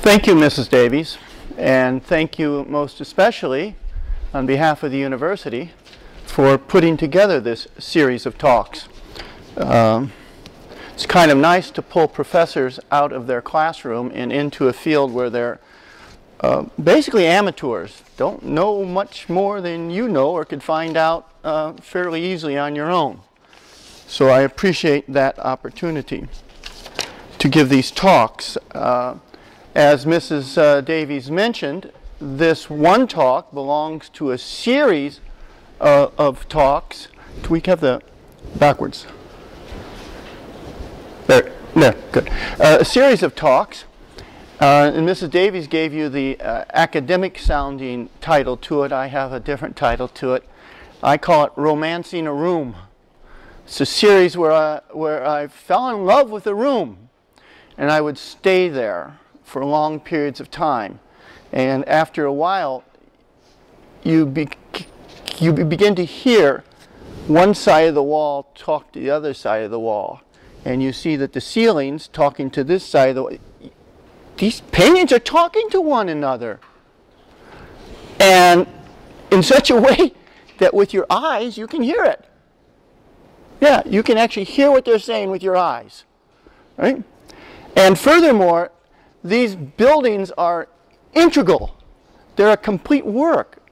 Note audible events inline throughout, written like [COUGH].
Thank you, Mrs. Davies, and thank you most especially on behalf of the university for putting together this series of talks. Um, it's kind of nice to pull professors out of their classroom and into a field where they're uh, basically amateurs, don't know much more than you know or could find out uh, fairly easily on your own. So I appreciate that opportunity to give these talks. Uh, as Mrs. Uh, Davies mentioned, this one talk belongs to a series uh, of talks. Do we have the backwards? There, there, good. Uh, a series of talks. Uh, and Mrs. Davies gave you the uh, academic sounding title to it. I have a different title to it. I call it Romancing a Room. It's a series where I, where I fell in love with a room and I would stay there for long periods of time. And after a while, you, be, you begin to hear one side of the wall talk to the other side of the wall. And you see that the ceilings talking to this side of the wall. These paintings are talking to one another. And in such a [LAUGHS] way that with your eyes you can hear it. Yeah, you can actually hear what they're saying with your eyes. Right? And furthermore, these buildings are integral. They're a complete work.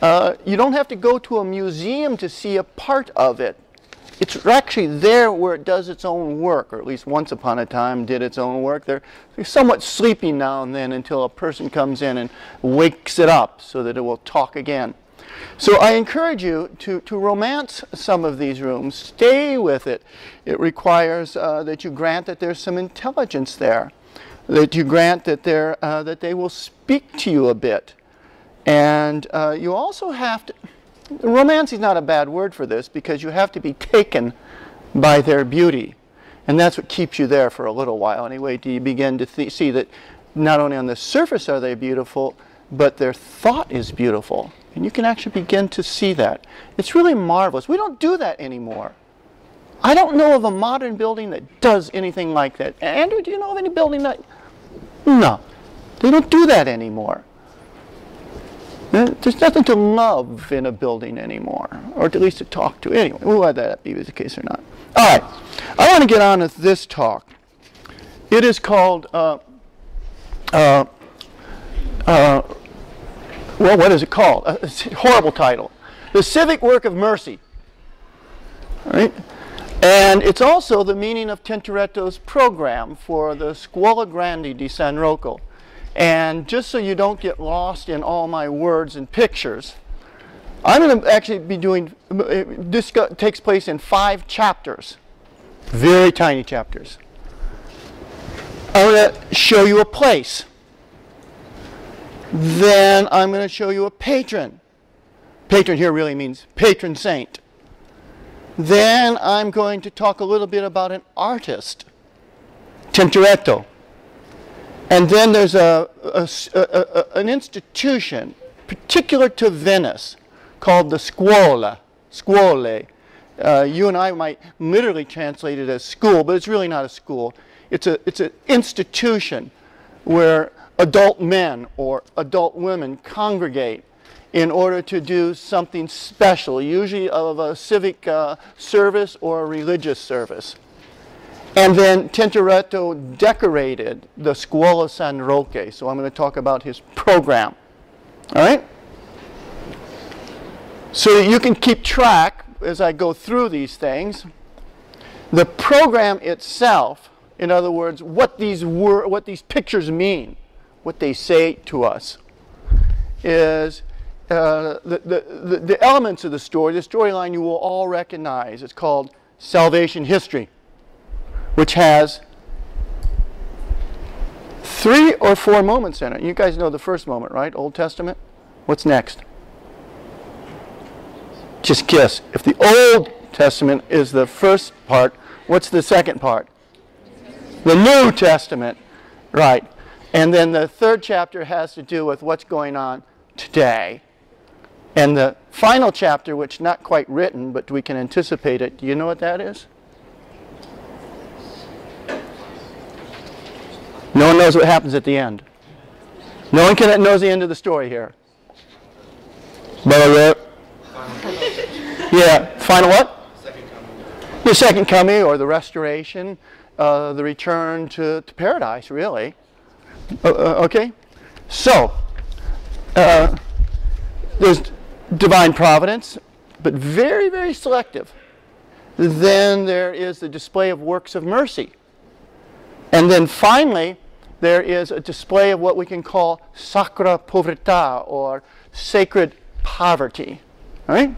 Uh, you don't have to go to a museum to see a part of it. It's actually there where it does its own work, or at least once upon a time did its own work. They're, they're somewhat sleepy now and then until a person comes in and wakes it up so that it will talk again. So I encourage you to, to romance some of these rooms. Stay with it. It requires uh, that you grant that there's some intelligence there that you grant that, they're, uh, that they will speak to you a bit. And uh, you also have to, romance is not a bad word for this because you have to be taken by their beauty. And that's what keeps you there for a little while anyway, Do you begin to see that not only on the surface are they beautiful, but their thought is beautiful. And you can actually begin to see that. It's really marvelous. We don't do that anymore. I don't know of a modern building that does anything like that. Andrew, do you know of any building that no, they don't do that anymore. There's nothing to love in a building anymore, or at least to talk to. Anyway, whether that be the case or not. All right, I want to get on with this talk. It is called, uh, uh, uh, well, what is it called? A horrible title. The Civic Work of Mercy. All right? And it's also the meaning of Tintoretto's program for the Scuola Grande di San Rocco. And just so you don't get lost in all my words and pictures, I'm going to actually be doing, eh, this takes place in five chapters, very tiny chapters. I'm going to show you a place. Then I'm going to show you a patron. Patron here really means patron saint. Then I'm going to talk a little bit about an artist, Tintoretto. And then there's a, a, a, an institution particular to Venice called the Scuola, Scuole. Uh, you and I might literally translate it as school, but it's really not a school. It's, a, it's an institution where adult men or adult women congregate in order to do something special, usually of a civic uh, service or a religious service. And then Tintoretto decorated the Scuola San Roque, so I'm going to talk about his program. All right? So you can keep track as I go through these things. The program itself, in other words, what these, wor- what these pictures mean, what they say to us, is uh, the, the, the elements of the story, the storyline you will all recognize. It's called Salvation History, which has three or four moments in it. You guys know the first moment, right? Old Testament. What's next? Just guess. If the Old Testament is the first part, what's the second part? The New Testament. Right. And then the third chapter has to do with what's going on today. And the final chapter, which not quite written, but we can anticipate it, do you know what that is? No one knows what happens at the end. No one can, knows the end of the story here. Yeah, final what? The second coming or the restoration, uh, the return to, to paradise, really. Uh, uh, okay? So, uh, there's divine providence, but very, very selective. Then there is the display of works of mercy. And then finally, there is a display of what we can call sacra povertà, or sacred poverty. All right?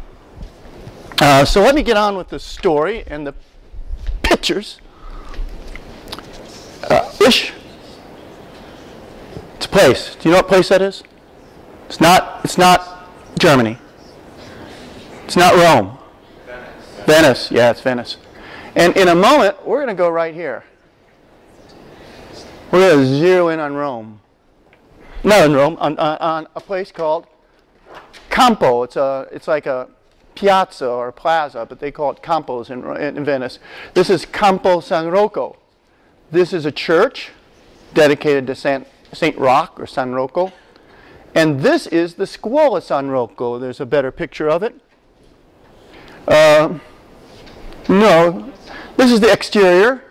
Uh, so let me get on with the story and the pictures. Uh, ish. It's a place. Do you know what place that is? It's not. It's not Germany. It's not Rome. Venice. Venice. Yeah, it's Venice. And in a moment, we're going to go right here. We're going to zero in on Rome. Not in Rome, on, on, on a place called Campo. It's a. It's like a piazza or plaza, but they call it Campos in, in Venice. This is Campo San Rocco. This is a church dedicated to Saint, Saint Roch or San Rocco. And this is the Scuola San Rocco. There's a better picture of it. Uh, no, this is the exterior.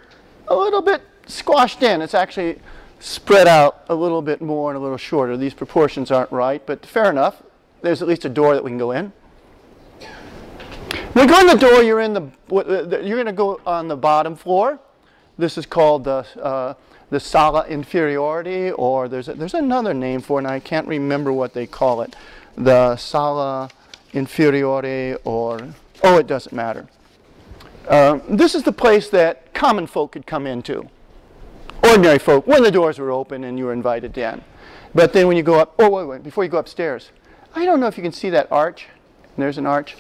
A little bit squashed in. It's actually spread out a little bit more and a little shorter. These proportions aren't right, but fair enough. There's at least a door that we can go in. When you go in the door, you're in the you're going to go on the bottom floor. This is called the uh, the sala inferiore, or there's a, there's another name for it, and I can't remember what they call it. The sala inferiore, or oh, it doesn't matter. Um, this is the place that common folk could come into, ordinary folk, when the doors were open and you were invited in. But then when you go up, oh wait, wait, before you go upstairs, I don't know if you can see that arch. There's an arch.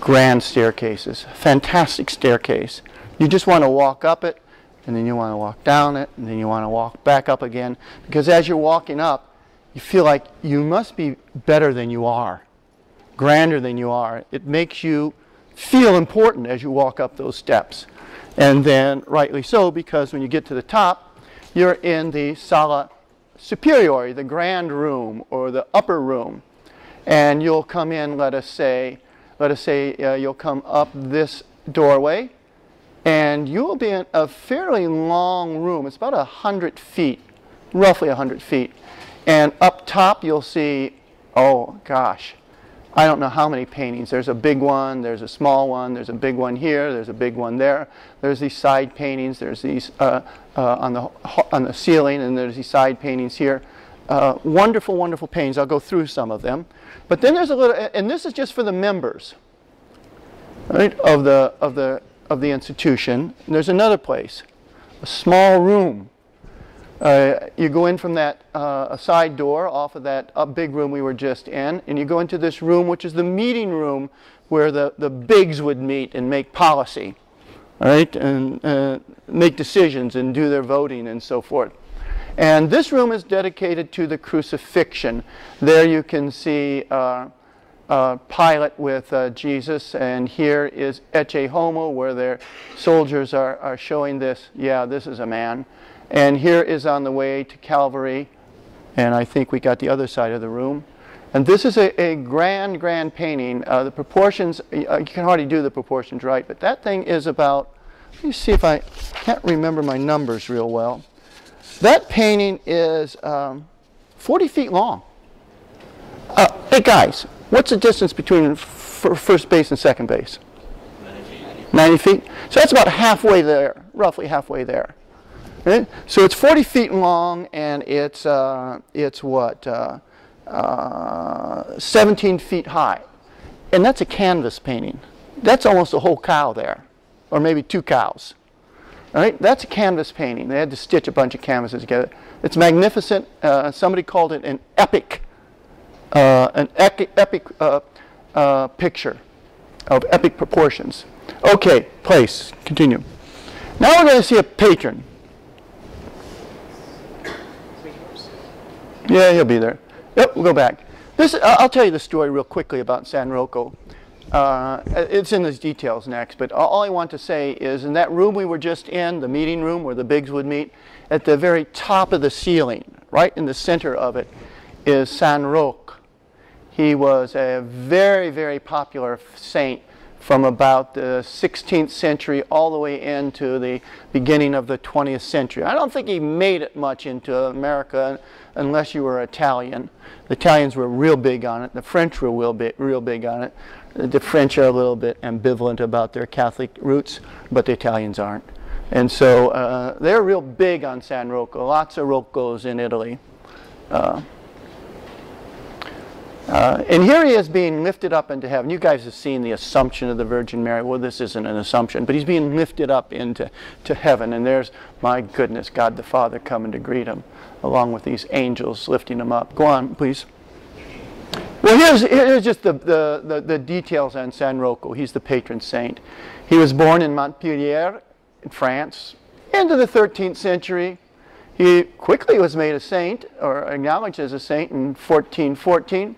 Grand staircases, fantastic staircase. You just want to walk up it, and then you want to walk down it, and then you want to walk back up again. Because as you're walking up, you feel like you must be better than you are, grander than you are. It makes you feel important as you walk up those steps. And then, rightly so, because when you get to the top, you're in the sala superiore, the grand room or the upper room. And you'll come in, let us say, let us say uh, you'll come up this doorway and you will be in a fairly long room. It's about 100 feet, roughly 100 feet. And up top you'll see, oh gosh, I don't know how many paintings. There's a big one, there's a small one, there's a big one here, there's a big one there. There's these side paintings, there's these uh, uh, on, the, on the ceiling, and there's these side paintings here. Uh, wonderful, wonderful paintings. I'll go through some of them. But then there's a little, and this is just for the members, right, of the, of the, of the institution. And there's another place, a small room. Uh, you go in from that uh, a side door off of that uh, big room we were just in, and you go into this room, which is the meeting room where the, the bigs would meet and make policy, right, and uh, make decisions and do their voting and so forth. And this room is dedicated to the crucifixion. There you can see uh, Pilate with uh, Jesus, and here is Ecce Homo, where their soldiers are, are showing this. Yeah, this is a man. And here is on the way to Calvary, and I think we got the other side of the room. And this is a, a grand, grand painting. Uh, the proportions, uh, you can hardly do the proportions right, but that thing is about, let me see if I can't remember my numbers real well. That painting is um, 40 feet long. Uh, hey guys, what's the distance between first base and second base? 90 feet. 90 feet? So that's about halfway there, roughly halfway there. Right? So it's 40 feet long and it's, uh, it's what, uh, uh 17 feet high. And that's a canvas painting. That's almost a whole cow there, or maybe two cows. All right, that's a canvas painting. They had to stitch a bunch of canvases together. It's magnificent. Uh, somebody called it an epic, uh, an epic uh, uh, picture of epic proportions. Okay, place. Continue. Now we're going to see a patron. Yeah, he'll be there. Yep, we'll go back. This, I'll tell you the story real quickly about San Rocco. Uh, it's in the details next, but all I want to say is in that room we were just in, the meeting room where the bigs would meet, at the very top of the ceiling, right in the center of it, is San Roque. He was a very, very popular saint from about the 16th century all the way into the beginning of the 20th century. I don't think he made it much into America unless you were Italian. The Italians were real big on it. The French were real big, real big on it. The French are a little bit ambivalent about their Catholic roots, but the Italians aren't. And so uh, they're real big on San Rocco. Lots of Roccos in Italy. Uh, uh, and here he is being lifted up into heaven. You guys have seen the Assumption of the Virgin Mary. Well, this isn't an assumption, but he's being lifted up into to heaven. And there's, my goodness, God the Father coming to greet him, along with these angels lifting him up. Go on, please. Well, here's, here's just the, the, the, the details on San Rocco. He's the patron saint. He was born in Montpellier, in France, into the 13th century. He quickly was made a saint, or acknowledged as a saint in 1414.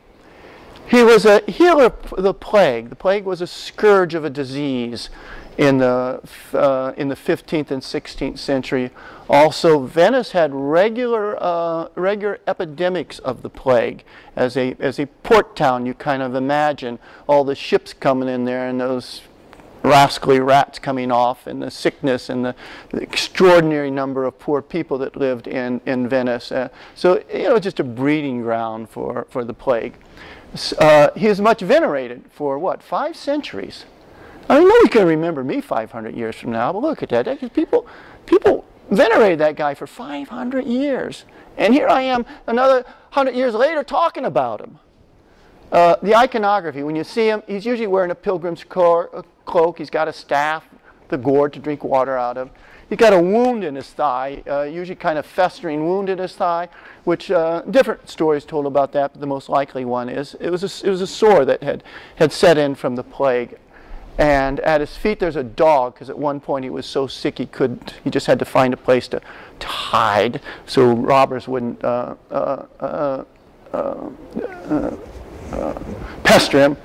He was a healer of the plague. The plague was a scourge of a disease in the, uh, in the 15th and 16th century. Also, Venice had regular, uh, regular epidemics of the plague. As a, as a port town, you kind of imagine all the ships coming in there and those rascally rats coming off and the sickness and the, the extraordinary number of poor people that lived in, in Venice. Uh, so, you know, just a breeding ground for, for the plague. Uh, he is much venerated for what, five centuries? I mean, nobody can remember me 500 years from now, but look at that. that people, people venerated that guy for 500 years. And here I am another 100 years later talking about him. Uh, the iconography, when you see him, he's usually wearing a pilgrim's cloak. He's got a staff, the gourd to drink water out of. He got a wound in his thigh, uh, usually kind of festering wound in his thigh, which uh, different stories told about that, but the most likely one is it was a, it was a sore that had, had set in from the plague. And at his feet there's a dog, because at one point he was so sick he could he just had to find a place to, to hide so robbers wouldn't uh, uh, uh, uh pester him.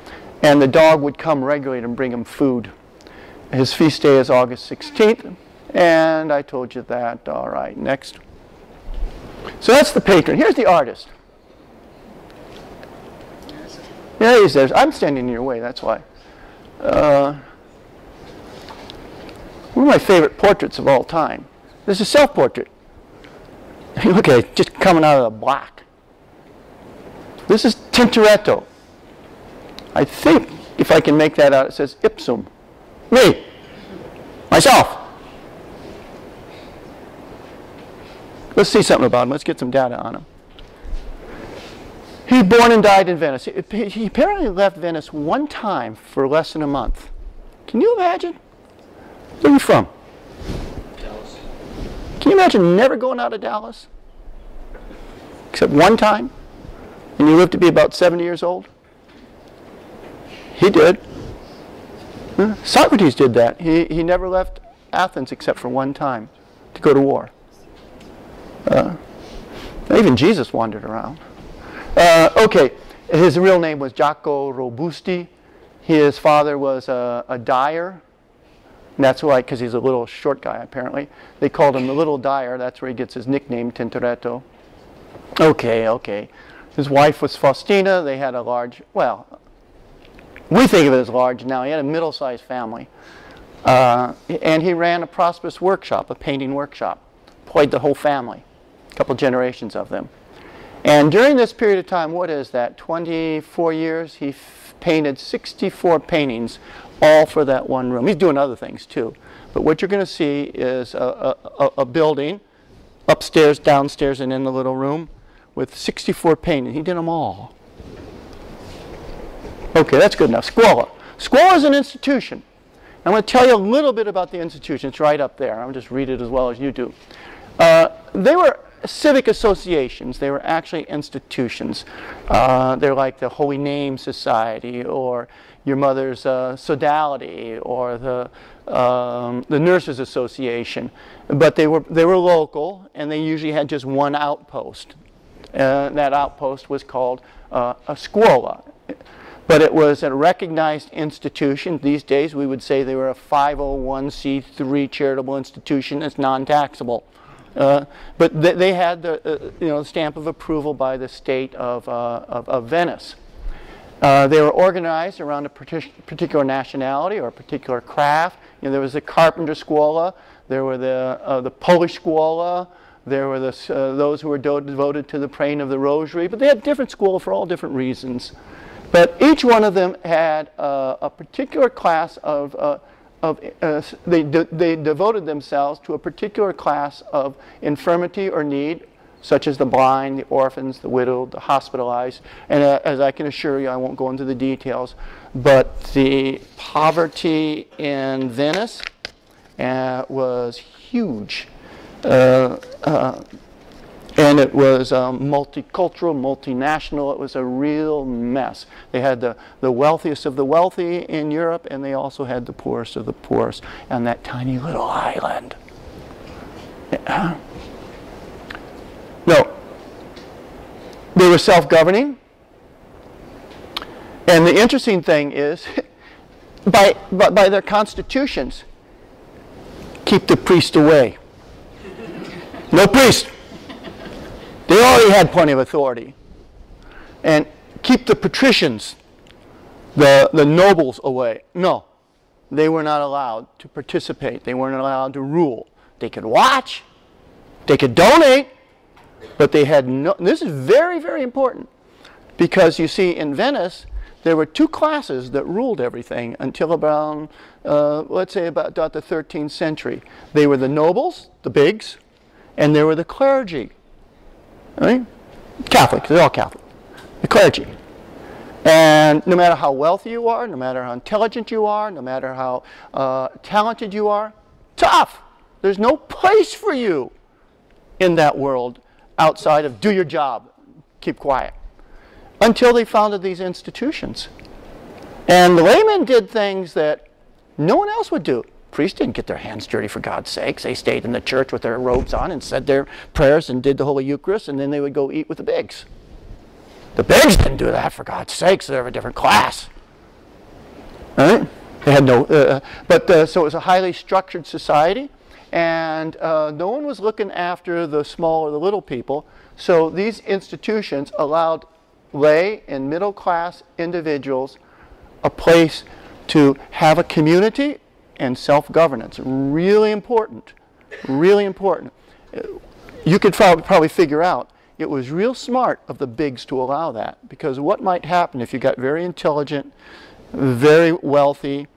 And the dog would come regularly and bring him food. His feast day is August 16th. And I told you that. All right, next. So that's the patron. Here's the artist. Yeah, he's there. I'm standing in your way, that's why. Uh, one of my favorite portraits of all time. This is a self-portrait. [LAUGHS] Look at it, just coming out of the black. This is Tintoretto. I think, if I can make that out, it says ipsum. Me. Myself. Let's see something about him. Let's get some data on him. He born and died in Venice. He apparently left Venice one time for less than a month. Can you imagine? Where are you from? Dallas. Can you imagine never going out of Dallas? Except one time? And you lived to be about 70 years old? He did. Socrates did that. He, he never left Athens except for one time to go to war. Uh, even Jesus wandered around. Uh, okay, his real name was Jacopo Robusti. His father was a, a dyer. And that's why, because he's a little short guy apparently. They called him the Little Dyer. That's where he gets his nickname, Tintoretto. Okay, okay. His wife was Faustina. They had a large, well, we think of it as large now. He had a middle-sized family. Uh, and he ran a prosperous workshop, a painting workshop. Employed the whole family a couple generations of them. And during this period of time, what is that, 24 years, he painted 64 paintings, all for that one room. He's doing other things too. But what you're going to see is a, a, a, building, upstairs, downstairs, and in the little room, with 64 paintings. He did them all. Okay, that's good enough. Scuola. Scuola is an institution. I'm going to tell you a little bit about the institution. It's right up there. I'll just read it as well as you do. Uh, they were civic associations. They were actually institutions. Uh, they're like the Holy Name Society or your mother's uh, sodality or the, um, the Nurses Association. But they were, they were local and they usually had just one outpost. Uh, that outpost was called uh, a scuola. But it was a recognized institution. These days we would say they were a 501c3 charitable institution. that's non-taxable. Uh, but th- they had the uh, you know stamp of approval by the state of, uh, of, of, Venice. Uh, they were organized around a particular nationality or a particular craft. You know, there was the carpenter scuola, there were the, uh, the Polish scuola, there were the, those who were devoted to the praying of the rosary, but they had different schools for all different reasons. But each one of them had a particular class of, of uh, they, de they devoted themselves to a particular class of infirmity or need, such as the blind, the orphans, the widowed, the hospitalized. And uh, as I can assure you, I won't go into the details, but the poverty in Venice uh, was huge. And it was um, multicultural, multinational. It was a real mess. They had the, the wealthiest of the wealthy in Europe, and they also had the poorest of the poorest on that tiny little island. No. They were self-governing. And the interesting thing is, [LAUGHS] by, by, by their constitutions, keep the priest away. No priest. They already had plenty of authority. And keep the patricians, the, the nobles away. No, they were not allowed to participate. They weren't allowed to rule. They could watch, they could donate, but they had no. This is very, very important because you see, in Venice, there were two classes that ruled everything until about, uh, let's say, about, about the 13th century. They were the nobles, the bigs, and there were the clergy. Right? Catholics, they're all Catholic. The clergy. And no matter how wealthy you are, no matter how intelligent you are, no matter how uh, talented you are, tough. There's no place for you in that world outside of do your job, keep quiet. Until they founded these institutions. And the laymen did things that no one else would do priests didn't get their hands dirty for God's sakes. They stayed in the church with their robes on and said their prayers and did the Holy Eucharist, and then they would go eat with the bigs. The bigs didn't do that for God's sakes. They're of a different class. Right? They had no, uh, uh, but uh, so it was a highly structured society, and uh, no one was looking after the small or the little people. So these institutions allowed lay and middle class individuals a place to have a community and self-governance. Really important. Really important. You could probably figure out it was real smart of the bigs to allow that because what might happen if you got very intelligent, very wealthy,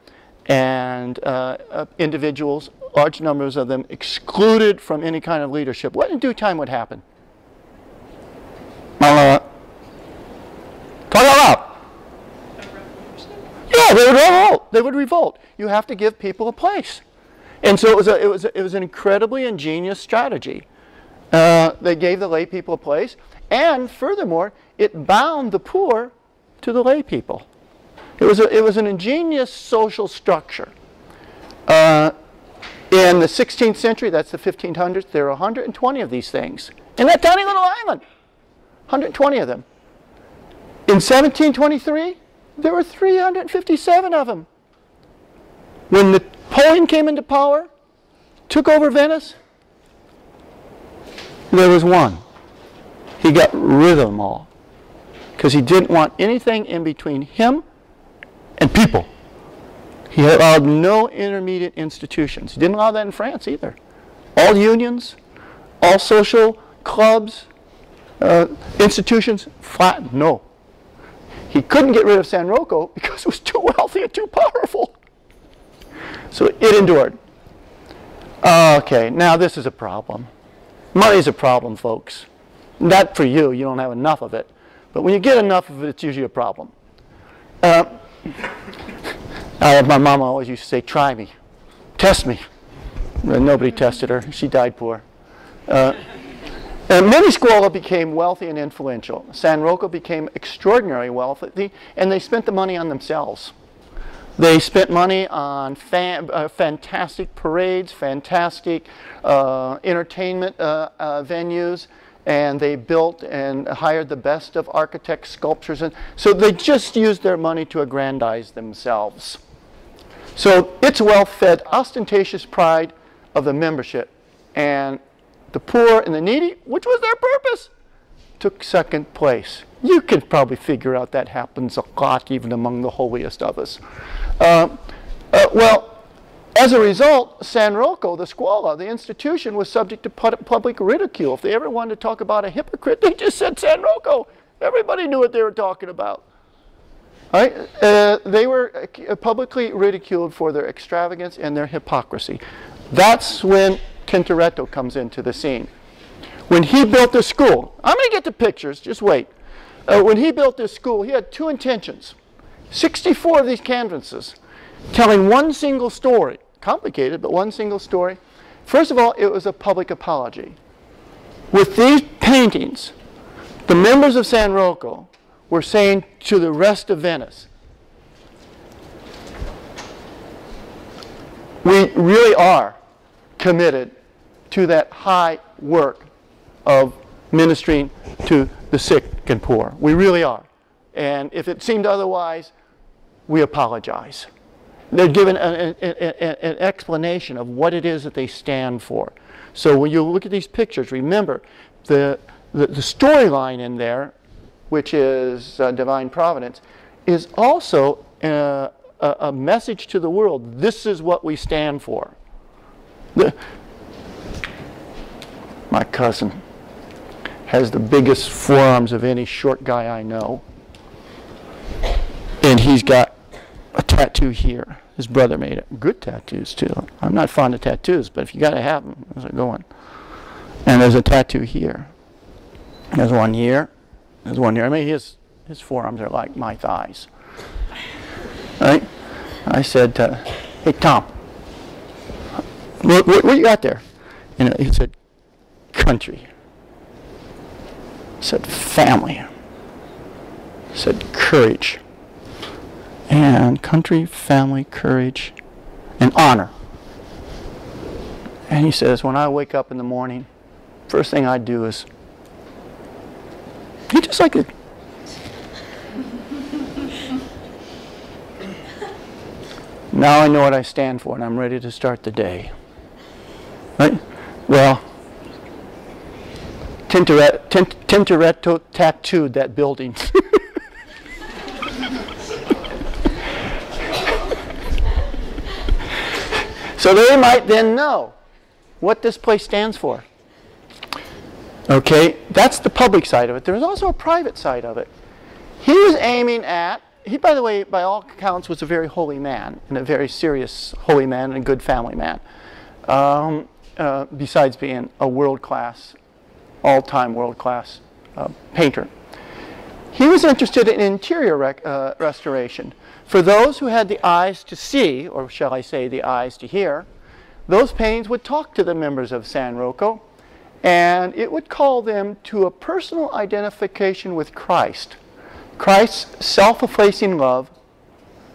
and uh, uh, individuals, large numbers of them, excluded from any kind of leadership? What in due time would happen? Talk out yeah, they would revolt. They would revolt. You have to give people a place. And so it was, a, it was, a, it was an incredibly ingenious strategy. Uh, they gave the lay people a place, and furthermore, it bound the poor to the lay people. It was, a, it was an ingenious social structure. Uh, in the 16th century, that's the 1500s, there are 120 of these things in that tiny little island. 120 of them. In 1723, there were 357 of them. When Napoleon came into power, took over Venice, there was one. He got rid of them all because he didn't want anything in between him and people. He allowed no intermediate institutions. He didn't allow that in France either. All unions, all social clubs, uh, institutions, flat, no. He couldn't get rid of San Rocco because it was too wealthy and too powerful. So it endured. Okay, now this is a problem. Money is a problem, folks. Not for you, you don't have enough of it. But when you get enough of it, it's usually a problem. Uh, [LAUGHS] my mom always used to say, try me, test me. nobody tested her. She died poor. Uh, and Scuola became wealthy and influential. San Rocco became extraordinarily wealthy, and they spent the money on themselves. They spent money on fan, uh, fantastic parades, fantastic uh, entertainment uh, uh venues, and they built and hired the best of architects, sculptors, and so they just used their money to aggrandize themselves. So it's wealth fed ostentatious pride of the membership, and the poor and the needy, which was their purpose, took second place. You can probably figure out that happens a lot even among the holiest of us. Uh, uh, well, as a result, San Rocco, the scuola, the institution, was subject to public ridicule. If they ever wanted to talk about a hypocrite, [LAUGHS] they just said San Rocco. Everybody knew what they were talking about. Right? Uh, they were uh, publicly ridiculed for their extravagance and their hypocrisy. That's when Tintoretto comes into the scene. When he built this school, I'm going to get the pictures, just wait. Uh, when he built this school, he had two intentions. 64 of these canvases telling one single story. Complicated, but one single story. First of all, it was a public apology. With these paintings, the members of San Rocco were saying to the rest of Venice, we really are committed to that high work of ministering to the sick and poor. We really are. And if it seemed otherwise, we apologize. They're given an, an, explanation of what it is that they stand for. So when you look at these pictures, remember the, the, the storyline in there, which is uh, divine providence, is also uh, a, a, message to the world. This is what we stand for. The, [LAUGHS] my cousin has the biggest forearms of any short guy I know. And he's got a tattoo here. His brother made it. Good tattoos, too. I'm not fond of tattoos, but if you got to have them, there's a one. And there's a tattoo here. There's one here. There's one here. I mean, his, his forearms are like my thighs. Right? I said, uh, hey, Tom, what, what, what you got there? And he said, country. I said, family. I said, courage and country, family, courage, and honor. And he says, when I wake up in the morning, first thing I do is, he just like it. [LAUGHS] now I know what I stand for, and I'm ready to start the day. Right? Well, Tintoretto, tattooed that building. [LAUGHS] So they might then know what this place stands for. Okay, that's the public side of it. There's also a private side of it. He was aiming at, he, by the way, by all accounts, was a very holy man, and a very serious holy man and a good family man, um, uh, besides being a world-class, all-time world-class uh, painter. He was interested in interior uh, restoration. For those who had the eyes to see, or shall I say the eyes to hear, those paintings would talk to the members of San Rocco, and it would call them to a personal identification with Christ. Christ's self-effacing love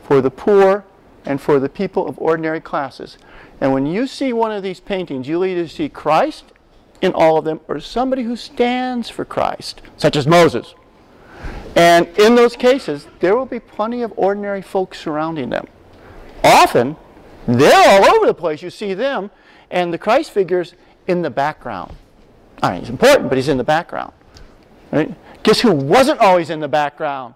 for the poor and for the people of ordinary classes. And when you see one of these paintings, you'll either see Christ in all of them or somebody who stands for Christ, such as Moses. And in those cases, there will be plenty of ordinary folks surrounding them. Often, they're all over the place. You see them, and the Christ figure's in the background. I mean, he's important, but he's in the background. Right? Guess who wasn't always in the background?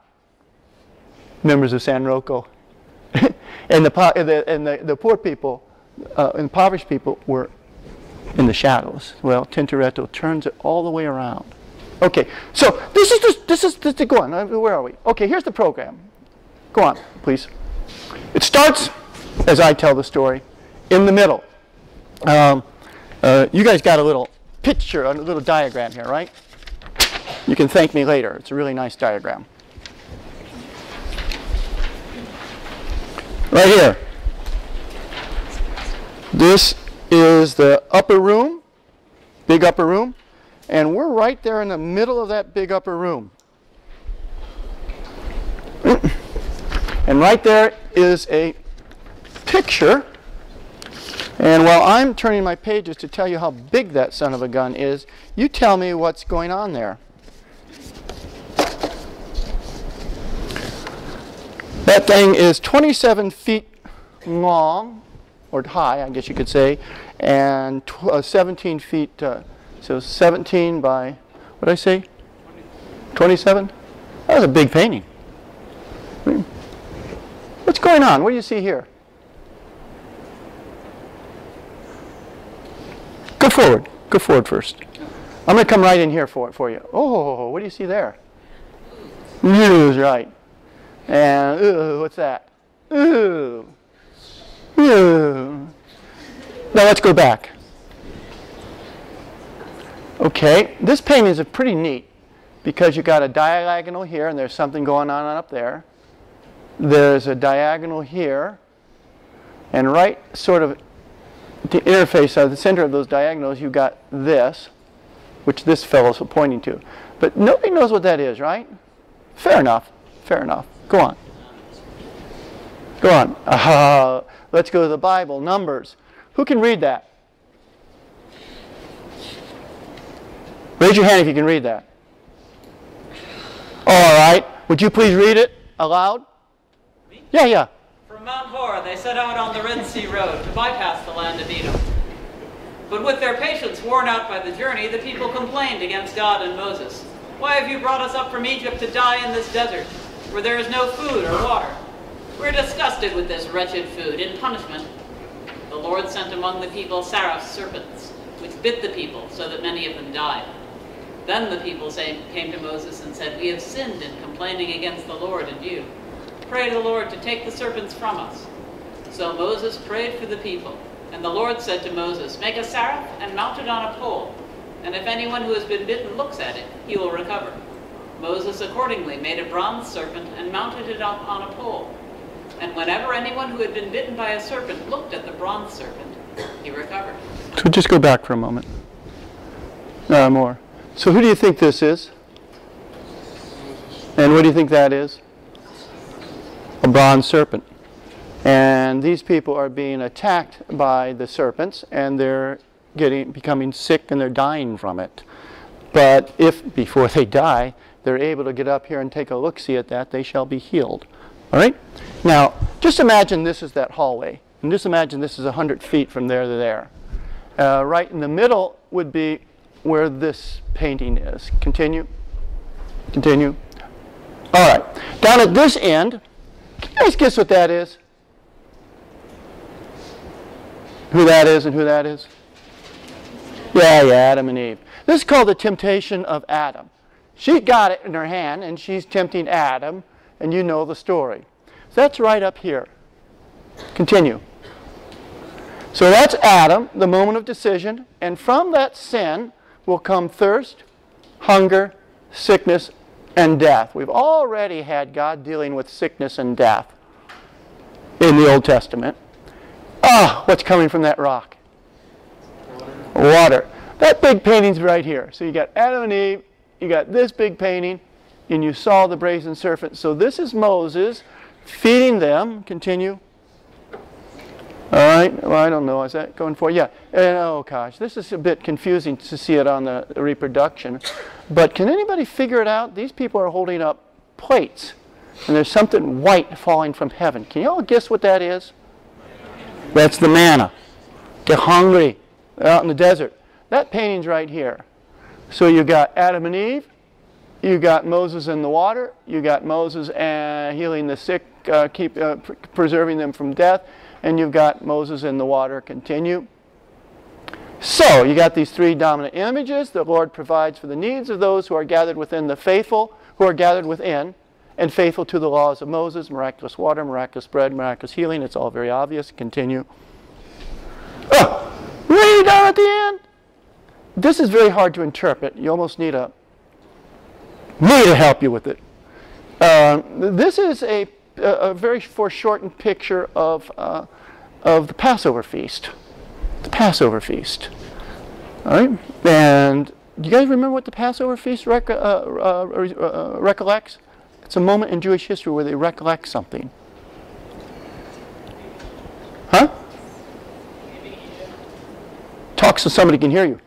Members of San Rocco. [LAUGHS] and the, and the, the poor people, uh, impoverished people, were in the shadows. Well, Tintoretto turns it all the way around. Okay, so this is the, this is the, go on. Uh, where are we? Okay, here's the program. Go on, please. It starts, as I tell the story, in the middle. Um, uh, you guys got a little picture, a little diagram here, right? You can thank me later. It's a really nice diagram. Right here. This is the upper room, big upper room. And we're right there in the middle of that big upper room. [CLEARS THROAT] and right there is a picture. And while I'm turning my pages to tell you how big that son of a gun is, you tell me what's going on there. That thing is 27 feet long, or high, I guess you could say, and uh, 17 feet uh, So 17 by, what did I say? 27? That was a big painting. What's going on? What do you see here? Go forward. Go forward first. I'm going to come right in here for, for you. Oh, what do you see there? News, right. And, ooh, what's that? Ooh. Now let's go back. Okay, this painting is pretty neat because you've got a diagonal here and there's something going on up there. There's a diagonal here and right sort of the interface of the center of those diagonals you've got this which this fellow's pointing to. But nobody knows what that is, right? Fair enough. Fair enough. Go on. Go on. Uh, [LAUGHS] let's go to the Bible. Numbers. Who can read that? Raise your hand if you can read that. All right. Would you please read it aloud? Me? Yeah, yeah. From Mount Hor, they set out on the Red Sea Road to bypass the land of Edom. But with their patience worn out by the journey, the people complained against God and Moses. Why have you brought us up from Egypt to die in this desert, where there is no food or water? We're disgusted with this wretched food. In punishment, the Lord sent among the people seraphs, serpents, which bit the people, so that many of them died. Then the people came to Moses and said, We have sinned in complaining against the Lord and you. Pray the Lord to take the serpents from us. So Moses prayed for the people. And the Lord said to Moses, Make a seraph and mount it on a pole. And if anyone who has been bitten looks at it, he will recover. Moses accordingly made a bronze serpent and mounted it up on a pole. And whenever anyone who had been bitten by a serpent looked at the bronze serpent, he recovered. So just go back for a moment. Uh, more. So who do you think this is? And what do you think that is? A bronze serpent. And these people are being attacked by the serpents and they're getting becoming sick and they're dying from it. But if before they die, they're able to get up here and take a look see at that, they shall be healed. All right? Now, just imagine this is that hallway. And just imagine this is 100 feet from there to there. Uh, right in the middle would be where this painting is. Continue. Continue. All right. Down at this end, can you guys guess what that is? Who that is and who that is? Yeah, yeah, Adam and Eve. This is called the temptation of Adam. She got it in her hand and she's tempting Adam, and you know the story. So that's right up here. Continue. So that's Adam, the moment of decision, and from that sin will come thirst, hunger, sickness, and death. We've already had God dealing with sickness and death in the Old Testament. Ah, what's coming from that rock? Water. That big painting's right here. So you got Adam and Eve, you got this big painting, and you saw the brazen serpent. So this is Moses feeding them. Continue. All right. Well, I don't know. Is that going for? Yeah. And, oh gosh, this is a bit confusing to see it on the reproduction. But can anybody figure it out? These people are holding up plates, and there's something white falling from heaven. Can you all guess what that is? That's the manna. They're hungry. They're out in the desert. That painting's right here. So you got Adam and Eve. You got Moses in the water. You got Moses uh, healing the sick, uh, keep uh, pr preserving them from death. And you've got Moses in the water. Continue. So you got these three dominant images. The Lord provides for the needs of those who are gathered within the faithful, who are gathered within and faithful to the laws of Moses, miraculous water, miraculous bread, miraculous healing. It's all very obvious. Continue. Oh, way down at the end. This is very hard to interpret. You almost need a me to help you with it. Uh, this is a, a, very foreshortened picture of, uh, of the Passover feast. The Passover feast. All right? And do you guys remember what the Passover feast rec uh, uh, uh recollects? It's a moment in Jewish history where they recollect something. Huh? Talk so somebody can hear you.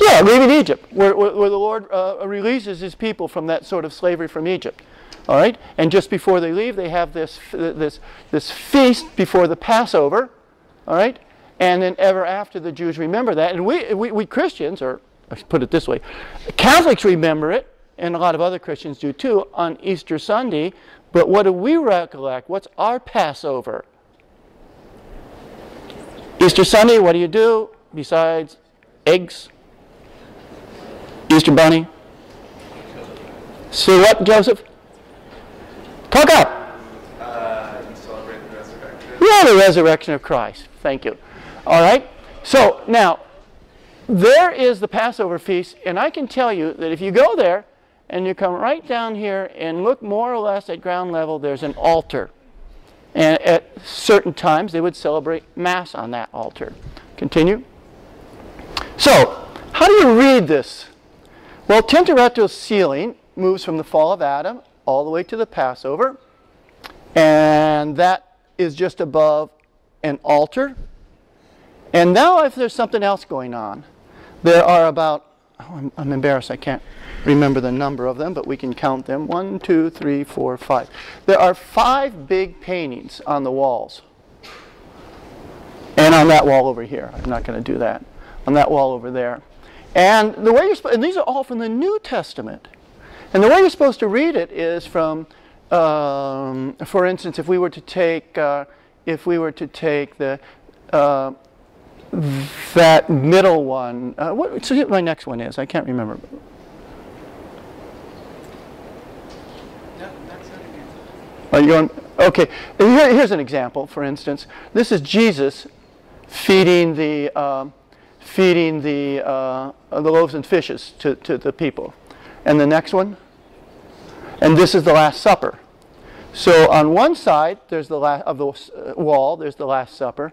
Yeah, leaving Egypt, where, where, where the Lord uh, releases his people from that sort of slavery from Egypt. All right? And just before they leave, they have this, this, this feast before the Passover. All right? And then ever after the Jews remember that. And we, we, we Christians, or let's put it this way, Catholics remember it, and a lot of other Christians do too, on Easter Sunday. But what do we recollect? What's our Passover? Easter Sunday, what do you do besides eggs? Easter bunny? So what, Joseph? Talk up. Uh, you celebrate the. Yeah, the resurrection of Christ. Thank you. All right. So now, there is the Passover feast, and I can tell you that if you go there and you come right down here and look more or less at ground level, there's an altar. And at certain times, they would celebrate Mass on that altar. Continue. So, how do you read this? Well, Tintoretto's ceiling moves from the fall of Adam all the way to the Passover, and that is just above an altar. And now, if there's something else going on, there are about, oh, I'm, I'm embarrassed, I can't remember the number of them, but we can count them. One, two, three, four, five. There are five big paintings on the walls. And on that wall over here. I'm not going to do that. On that wall over there. And the way you're and these are all from the New Testament. And the way you're supposed to read it is from, um, for instance, if we were to take, uh, if we were to take the, uh, that middle one. Uh, what, so my next one is. I can't remember. Are you going? Okay. Here, here's an example. For instance, this is Jesus feeding the um, feeding the uh, the loaves and fishes to, to the people, and the next one. And this is the Last Supper. So on one side, there's the la- of the uh, wall. There's the Last Supper.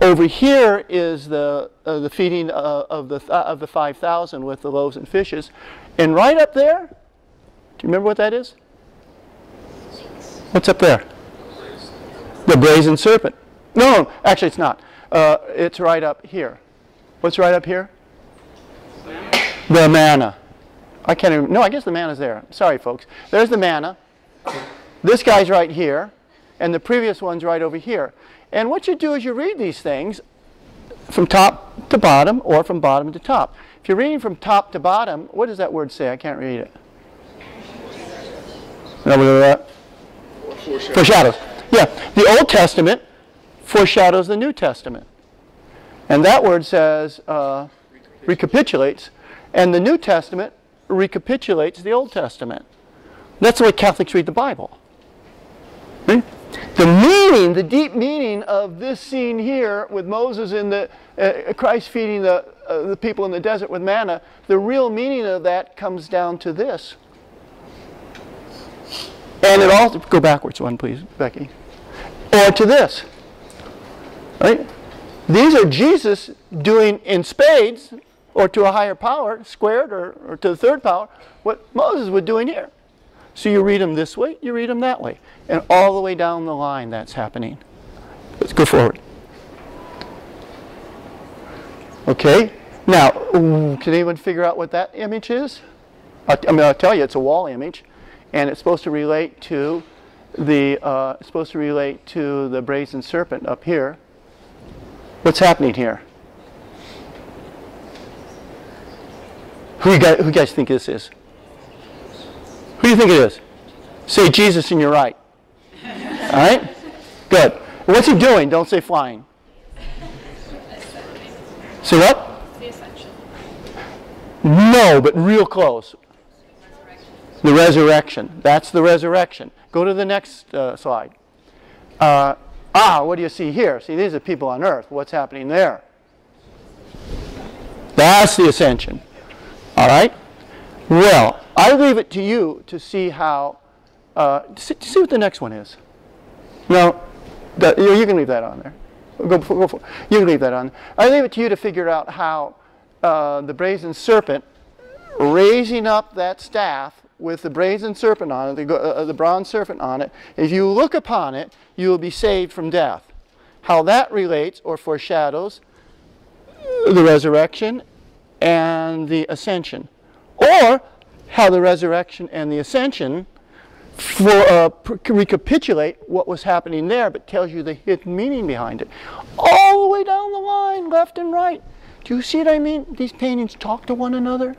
Over here is the uh, the feeding uh, of the th- of the five thousand with the loaves and fishes, and right up there. Do you remember what that is? What's up there? The brazen serpent. No, no, actually it's not. Uh, it's right up here. What's right up here? The manna. I can't even, no, I guess the manna's there. Sorry, folks. There's the manna. This guy's right here, and the previous one's right over here. And what you do is you read these things from top to bottom or from bottom to top. If you're reading from top to bottom, what does that word say? I can't read it. Foreshadows. Yeah, the Old Testament foreshadows the New Testament. And that word says, uh, recapitulates, and the New Testament recapitulates the Old Testament. That's the way Catholics read the Bible. Hmm? The meaning, the deep meaning of this scene here with Moses in the, uh, Christ feeding the, uh, the people in the desert with manna, the real meaning of that comes down to this. And it also, go backwards one please, Becky. Or to this. Right? These are Jesus doing in spades, or to a higher power, squared, or, or to the third power, what Moses was doing here. So you read them this way, you read them that way. And all the way down the line that's happening. Let's go forward. Okay? Now, can anyone figure out what that image is? I I mean, I'll tell you, it's a wall image, and it's supposed to relate to the uh, supposed to relate to the brazen serpent up here. What's happening here? Who you guys, who you guys think this is? Who do you think it is? Say Jesus and you're right. All right? Good. What's he doing? Don't say flying. Say what? No, but real close. The resurrection. That's the resurrection. Go to the next uh, slide. Uh, ah, what do you see here? See, these are people on earth. What's happening there? That's the ascension. All right? Well, I leave it to you to see how, uh, see, see what the next one is. No, you, can leave that on there. Go, go for, you can leave that on. I leave it to you to figure out how uh, the brazen serpent raising up that staff with the brazen serpent on it, the, uh, the bronze serpent on it, if you look upon it, you will be saved from death. How that relates or foreshadows the resurrection and the ascension. Or how the resurrection and the ascension for, uh, recapitulate what was happening there, but tells you the hidden meaning behind it. All the way down the line, left and right. Do you see what I mean? These paintings talk to one another.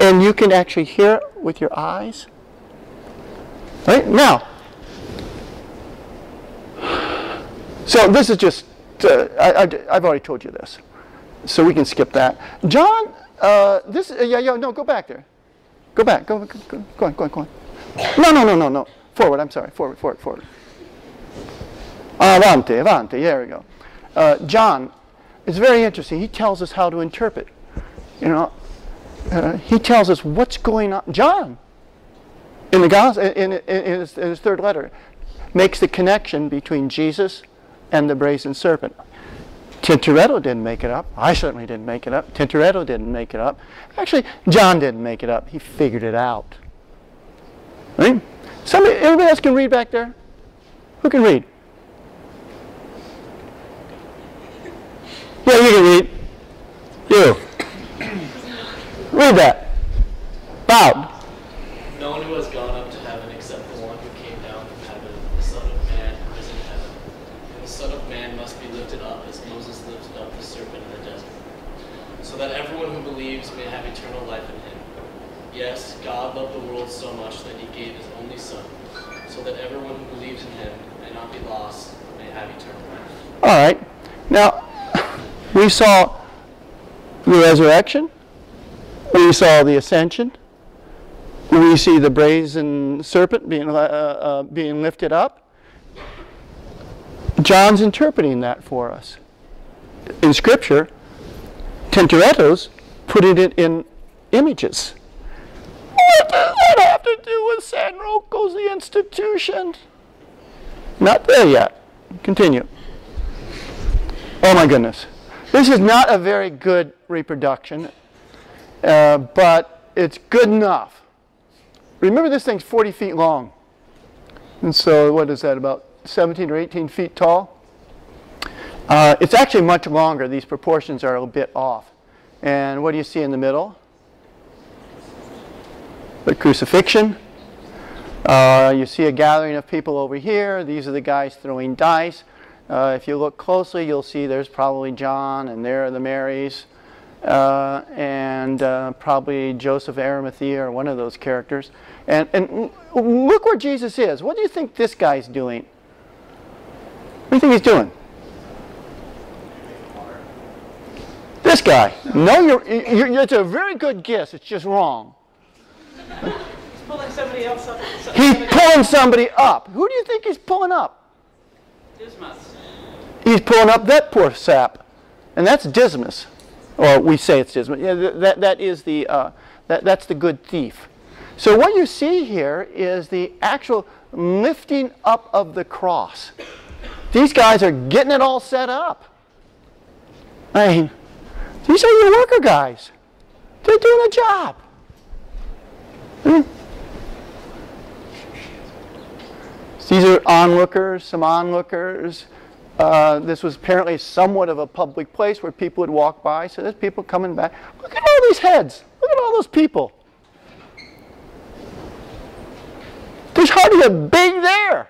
And you can actually hear it with your eyes. Right? Now, so this is just, uh, I, have already told you this. So we can skip that. John, uh, this, uh, yeah, yeah, no, go back there. Go back, go, go, go, on, go on, go on. No, no, no, no, no. Forward, I'm sorry, forward, forward, forward. Avanti, avanti, there we go. Uh, John is very interesting. He tells us how to interpret. You know, uh, he tells us what's going on. John, in the gospel, in, in, in, his, in his third letter, makes the connection between Jesus and the brazen serpent. Tintoretto didn't make it up. I certainly didn't make it up. Tintoretto didn't make it up. Actually, John didn't make it up. He figured it out. Right? Somebody, everybody else can read back there? Who can read? Yeah, you can read. You. Read that. Loud. No one who has gone up to heaven except the one who came down from heaven, the Son of Man who is in heaven. And the Son of Man must be lifted up as Moses lifted up the serpent in the desert, so that everyone who believes may have eternal life in him. Yes, God loved the world so much that he gave his only Son, so that everyone who believes in him may not be lost, but may have eternal life. All right. Now, [LAUGHS] we saw the resurrection. We saw the ascension. We see the brazen serpent being, uh, uh, being lifted up. John's interpreting that for us. In Scripture, Tintoretto's putting it in images. What does that have to do with San Rocco's the institution? Not there yet. Continue. Oh my goodness. This is not a very good reproduction, uh, but it's good enough. Remember this thing's 40 feet long. And so what is that, about 17 or 18 feet tall? Uh, it's actually much longer. These proportions are a bit off. And what do you see in the middle? the crucifixion. Uh, you see a gathering of people over here. These are the guys throwing dice. Uh, if you look closely, you'll see there's probably John, and there are the Marys, uh, and uh, probably Joseph Arimathea or one of those characters. And, and look where Jesus is. What do you think this guy's doing? What do you think he's doing? This guy. No, you're, you're, it's a very good guess. It's just wrong. He's pulling somebody else up. He's pulling somebody up. Who do you think he's pulling up? Dismas. He's pulling up that poor sap. And that's Dismas. Or we say it's Dismas. Yeah, that, that is the, uh, that, that's the good thief. So what you see here is the actual lifting up of the cross. These guys are getting it all set up. I mean, these are your worker guys. They're doing a job. Hmm. These are onlookers, some onlookers. Uh, this was apparently somewhat of a public place where people would walk by. So there's people coming back. Look at all these heads. Look at all those people. There's hardly a big there.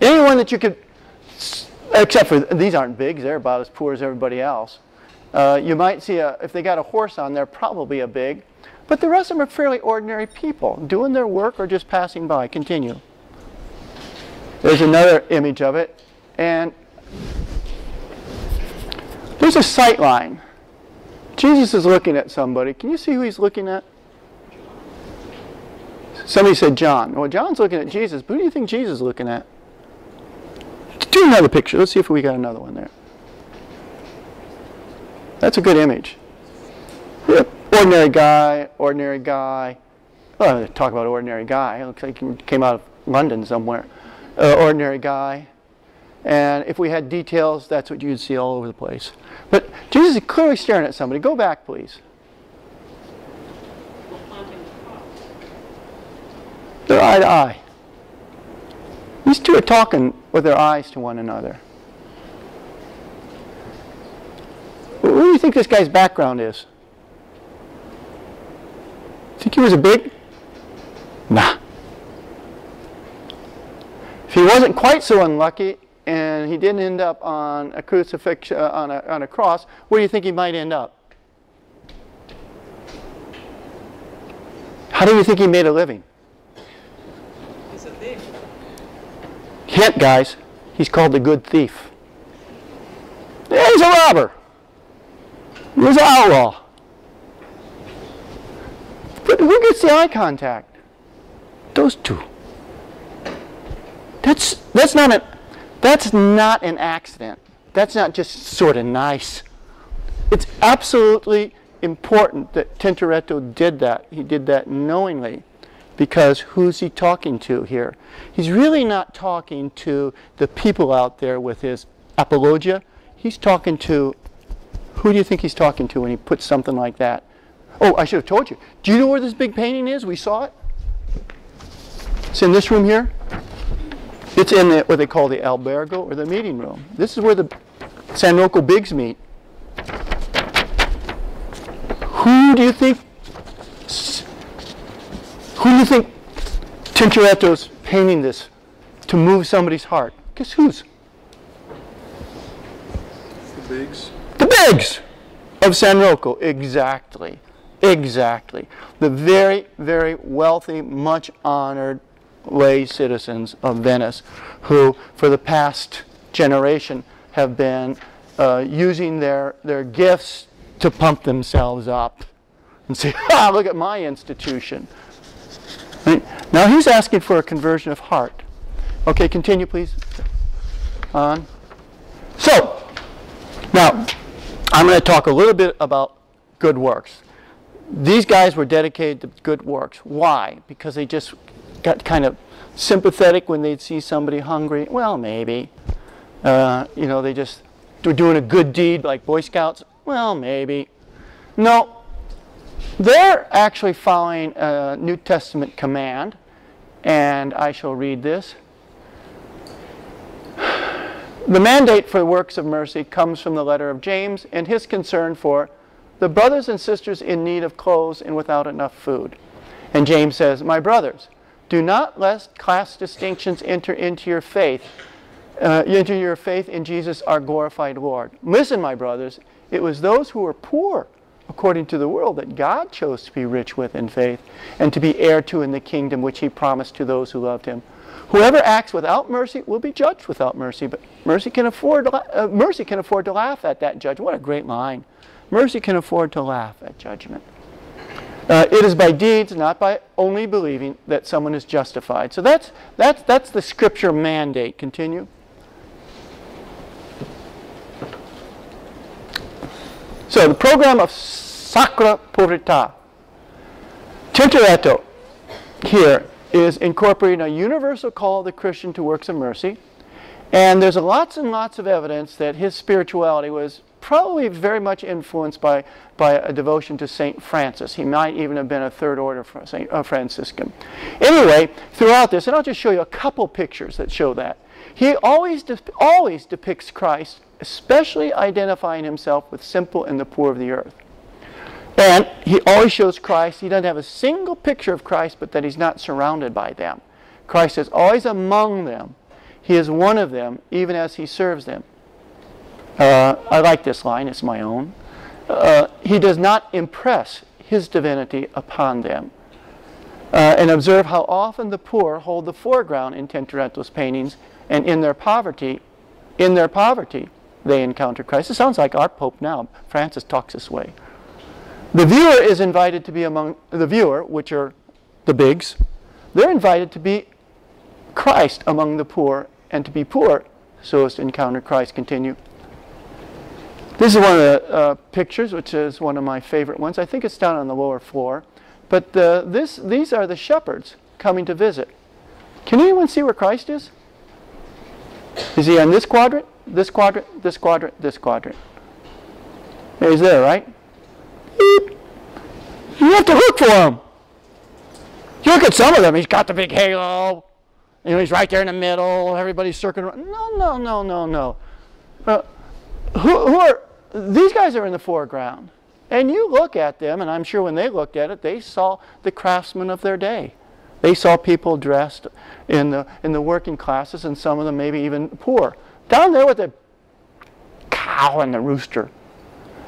Anyone that you could, except for these aren't bigs. They're about as poor as everybody else. Uh, you might see a, if they got a horse on there, probably a big. But the rest of them are fairly ordinary people, doing their work or just passing by. Continue. There's another image of it. And there's a sight line. Jesus is looking at somebody. Can you see who he's looking at? Somebody said John. Well, John's looking at Jesus, but who do you think Jesus is looking at? Do another picture. Let's see if we got another one there. That's a good image. Ordinary guy, ordinary guy. Well, talk about ordinary guy. It looks like he came out of London somewhere. Uh, ordinary guy. And if we had details, that's what you'd see all over the place. But Jesus is clearly staring at somebody. Go back, please. They're eye to eye. These two are talking with their eyes to one another. What do you think this guy's background is? Think he was a big? Nah. If he wasn't quite so unlucky and he didn't end up on a crucifixion, uh, on, a, on a cross, where do you think he might end up? How do you think he made a living? He's a thief. Hint, guys, he's called the good thief. Yeah, he's a robber. He's an outlaw. But who gets the eye contact? Those two. That's that's not an that's not an accident. That's not just sort of nice. It's absolutely important that Tintoretto did that. He did that knowingly because who's he talking to here? He's really not talking to the people out there with his apologia. He's talking to who do you think he's talking to when he puts something like that? Oh, I should have told you. Do you know where this big painting is? We saw it. It's in this room here. It's in the, what they call the albergo or the meeting room. This is where the San Rocco Bigs meet. Who do you think? Who do you think Tintoretto's painting this to move somebody's heart? Guess whose? The bigs. The Bigs of San Rocco. Exactly. Exactly. The very, very wealthy, much honored lay citizens of Venice who, for the past generation, have been uh, using their, their gifts to pump themselves up and say, [LAUGHS] ah, look at my institution. Right? Now he's asking for a conversion of heart. Okay, continue, please. On. So, now, I'm going to talk a little bit about good works. These guys were dedicated to good works. Why? Because they just got kind of sympathetic when they'd see somebody hungry. Well, maybe. Uh, you know, they just were doing a good deed like Boy Scouts. Well, maybe. No, they're actually following a New Testament command, and I shall read this. The mandate for works of mercy comes from the letter of James and his concern for the brothers and sisters in need of clothes and without enough food. And James says, My brothers, do not let class distinctions enter into your faith, uh, into your faith in Jesus our glorified Lord. Listen, my brothers, it was those who were poor according to the world that God chose to be rich with in faith and to be heir to in the kingdom which he promised to those who loved him. Whoever acts without mercy will be judged without mercy, but mercy can afford uh, mercy can afford to laugh at that judgment. What a great line. Mercy can afford to laugh at judgment. Uh, it is by deeds, not by only believing, that someone is justified. So that's, that's, that's the scripture mandate. Continue. So the program of Sacra Povertà. Tintoretto here is incorporating a universal call of the Christian to works of mercy. And there's lots and lots of evidence that his spirituality was probably very much influenced by, by a devotion to St. Francis. He might even have been a third order Saint, uh, Franciscan. Anyway, throughout this, and I'll just show you a couple pictures that show that, he always, de- always depicts Christ, especially identifying himself with simple and the poor of the earth. And he always shows Christ. He doesn't have a single picture of Christ, but that he's not surrounded by them. Christ is always among them. He is one of them, even as he serves them. Uh, I like this line, it's my own. Uh, he does not impress his divinity upon them. Uh, and observe how often the poor hold the foreground in Tintoretto's paintings, and in their poverty, in their poverty, they encounter Christ. It sounds like our Pope now. Francis talks this way. The viewer is invited to be among the viewer, which are the bigs. They're invited to be Christ among the poor and to be poor so as to encounter Christ. Continue. This is one of the uh, pictures, which is one of my favorite ones. I think it's down on the lower floor. But uh, this, these are the shepherds coming to visit. Can anyone see where Christ is? Is he on this quadrant, this quadrant, this quadrant, this quadrant? He's there, right? You have to look for him. You look at some of them. He's got the big halo. You know, he's right there in the middle. Everybody's circling around. No, no, no, no, no. Uh, who, who are these guys are in the foreground, and you look at them, and I'm sure when they looked at it, they saw the craftsmen of their day. They saw people dressed in the, in the working classes, and some of them maybe even poor. Down there with the cow and the rooster.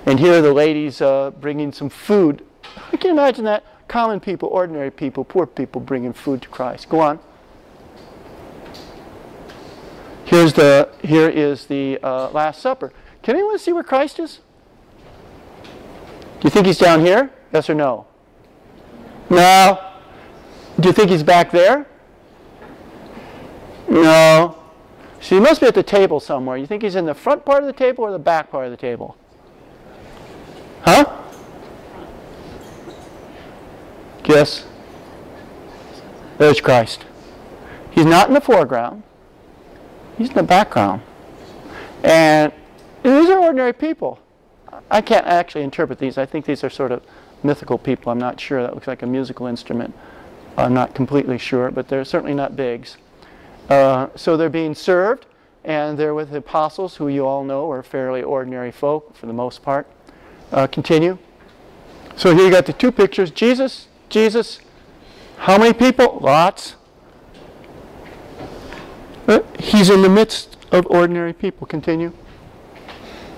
And here are the ladies uh, bringing some food. [LAUGHS] Can imagine that? Common people, ordinary people, poor people bringing food to Christ. Go on. Here's the, here is the uh, Last Supper. Can anyone see where Christ is? Do you think he's down here? Yes or no? No. Do you think he's back there? No. So he must be at the table somewhere. You think he's in the front part of the table or the back part of the table? Huh? Yes. There's Christ. He's not in the foreground. He's in the background. And these are ordinary people. I can't actually interpret these. I think these are sort of mythical people. I'm not sure. That looks like a musical instrument. I'm not completely sure, but they're certainly not bigs. Uh, so they're being served, and they're with the apostles, who you all know are fairly ordinary folk for the most part. Uh, continue. So here you got the two pictures Jesus, Jesus. How many people? Lots. Uh, he's in the midst of ordinary people. Continue.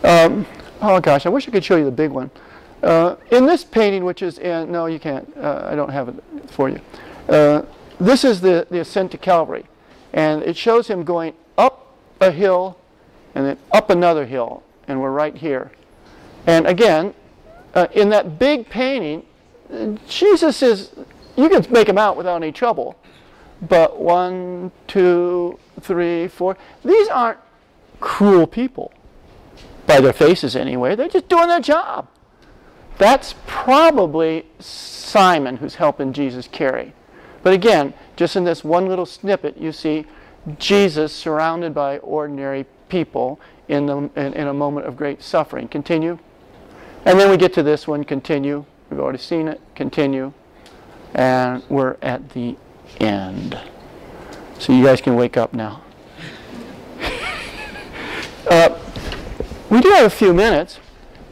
Um, oh gosh, I wish I could show you the big one. Uh, in this painting, which is in, no, you can't. Uh, I don't have it for you. Uh, this is the, the ascent to Calvary. And it shows him going up a hill and then up another hill. And we're right here. And again, uh, in that big painting, Jesus is, you can make him out without any trouble. But one, two, three, four, these aren't cruel people by their faces anyway. They're just doing their job. That's probably Simon who's helping Jesus carry. But again, just in this one little snippet, you see Jesus surrounded by ordinary people in, the, in, in, a moment of great suffering. Continue. And then we get to this one, continue. We've already seen it, continue. And we're at the end. So you guys can wake up now. [LAUGHS] uh, we do have a few minutes.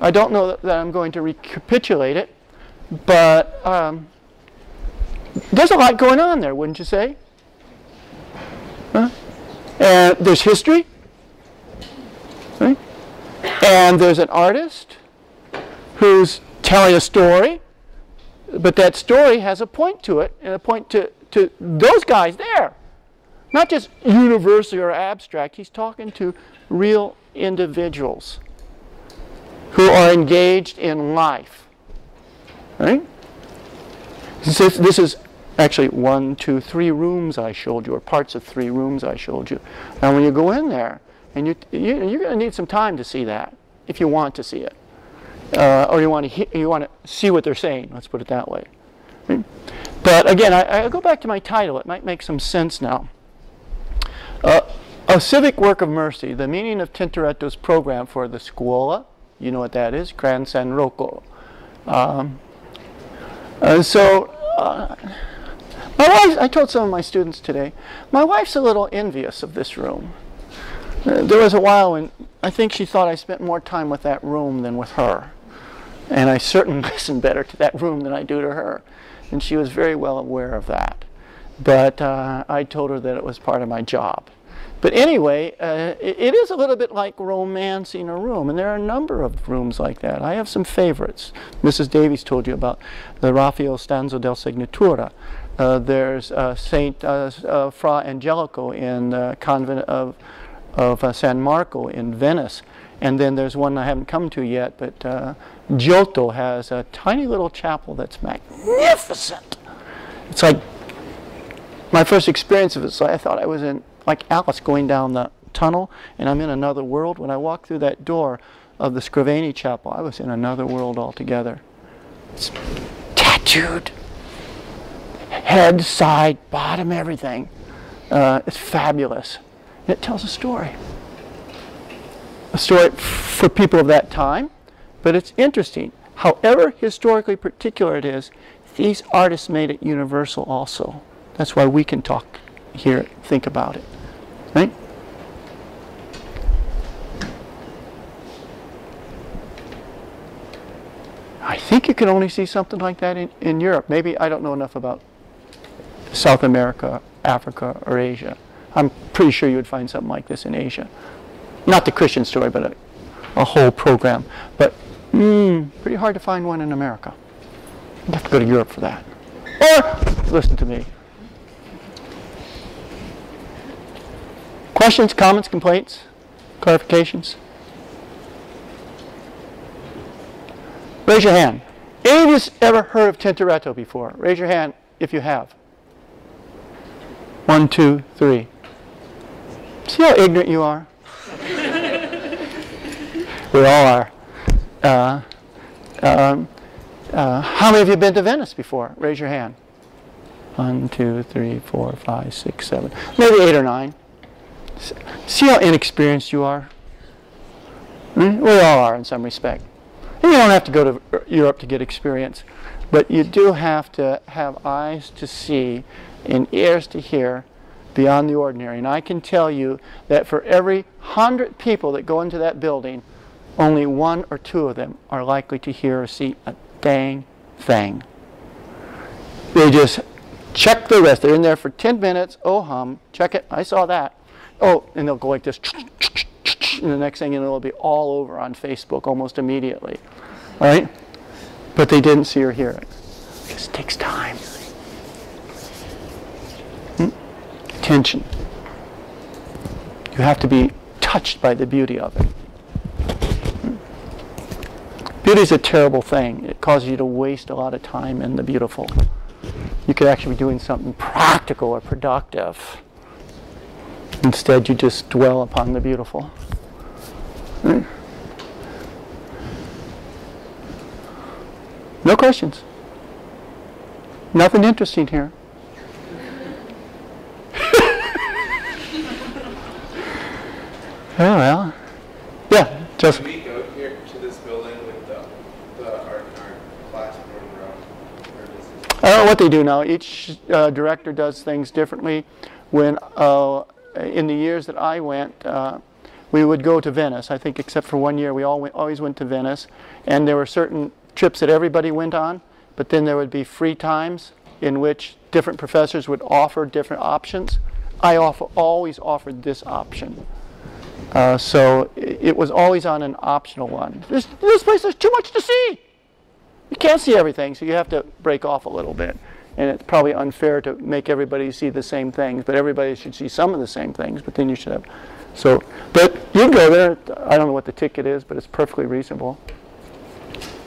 I don't know that, I'm going to recapitulate it, but um, there's a lot going on there, wouldn't you say? Huh? And there's history, right? and there's an artist who's telling a story, but that story has a point to it, and a point to, to those guys there. Not just universal or abstract, he's talking to real individuals who are engaged in life. Right? This is, actually one, two, three rooms I showed you, or parts of three rooms I showed you. Now, when you go in there, and you, you, are going to need some time to see that, if you want to see it. Uh, or you want to you want to see what they're saying. Let's put it that way. But again, I, I, go back to my title. It might make some sense now. Uh, a civic work of mercy. The meaning of Tintoretto's program for the scuola. You know what that is? Gran San Rocco. Um, and so, uh, my wife, I told some of my students today, my wife's a little envious of this room. Uh, there was a while when I think she thought I spent more time with that room than with her. And I certainly [LAUGHS] listen better to that room than I do to her. And she was very well aware of that. But uh, I told her that it was part of my job. But anyway, uh, it, it is a little bit like romancing a room, and there are a number of rooms like that. I have some favorites. Mrs. Davies told you about the Raphael Stanza della Segnatura. Uh, there's uh, Saint uh, uh, Fra Angelico in the convent of, of uh, San Marco in Venice. And then there's one I haven't come to yet, but Giotto has a tiny little chapel that's magnificent. It's like my first experience of it, so I thought I was in like Alice going down the tunnel and I'm in another world. When I walked through that door of the Scrovegni Chapel, I was in another world altogether. It's tattooed. Head, side, bottom, everything. Uh, it's fabulous. It tells a story. A story for people of that time, but it's interesting. However historically particular it is, these artists made it universal also. That's why we can talk here, think about it. Right? I think you can only see something like that in, in Europe. Maybe I don't know enough about South America, Africa, or Asia. I'm pretty sure you would find something like this in Asia. Not the Christian story, but a, a whole program. But mm, pretty hard to find one in America. You have to go to Europe for that. Or listen to me. Questions, comments, complaints, clarifications? Raise your hand. Any of you ever heard of Tintoretto before? Raise your hand if you have. One, two, three. See how ignorant you are? [LAUGHS] we all are. Uh, um, uh, how many of you have been to Venice before? Raise your hand. One, two, three, four, five, six, seven. Maybe eight or nine. See how inexperienced you are? Hmm? We all are in some respect. And you don't have to go to Europe to get experience, but you do have to have eyes to see and ears to hear beyond the ordinary. And I can tell you that for every hundred people that go into that building, only one or two of them are likely to hear or see a dang thing. They just check the rest. They're in there for 10 minutes. Oh, hum. Check it. I saw that. Oh, and they'll go like this. And the next thing you know, it'll be all over on Facebook almost immediately. Right? But they didn't see or hear it. This takes time. Hmm? Attention. You have to be touched by the beauty of it. Hmm? Beauty is a terrible thing. It causes you to waste a lot of time in the beautiful. You could actually be doing something practical or productive. Instead, you just dwell upon the beautiful. Hmm? No questions. Nothing interesting here. [LAUGHS] oh, well. Yeah, Joseph. Can we go here to this building with the, the art art class program? Or I don't know what they do now. Each uh, director does things differently. When uh, in the years that I went, uh, we would go to Venice. I think, except for one year, we all always went to Venice, and there were certain trips that everybody went on. But then there would be free times in which different professors would offer different options. I offer, always offered this option. Uh, so i- it was always on an optional one. This, this place is too much to see. You can't see everything, so you have to break off a little bit. And it's probably unfair to make everybody see the same things, but everybody should see some of the same things, but then you should have. So, but you go there, I don't know what the ticket is, but it's perfectly reasonable.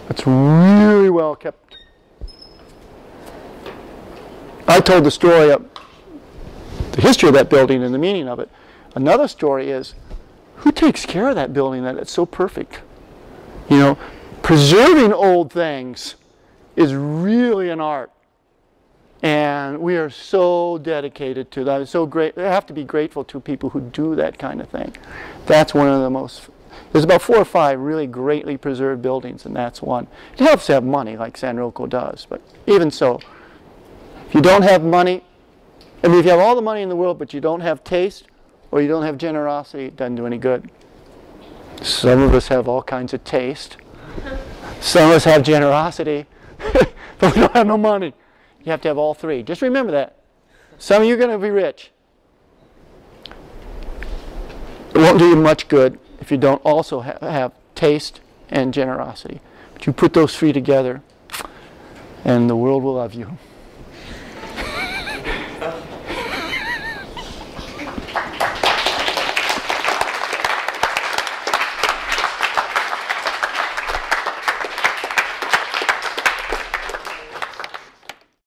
It's really well kept. I told the story of the history of that building and the meaning of it. Another story is who takes care of that building that it's so perfect? You know, preserving old things is really an art. And we are so dedicated to that. It's so great. I have to be grateful to people who do that kind of thing. That's one of the most. There's about four or five really greatly preserved buildings, and that's one. It helps to have money, like San Rocco does, but even so, if you don't have money, I mean, if you have all the money in the world, but you don't have taste or you don't have generosity, it doesn't do any good. Some of us have all kinds of taste. [LAUGHS] Some of us have generosity, [LAUGHS] but we don't have no money. You have to have all three. Just remember that. Some of you are going to be rich. It won't do you much good if you don't also ha- have taste and generosity. But you put those three together, and the world will love you.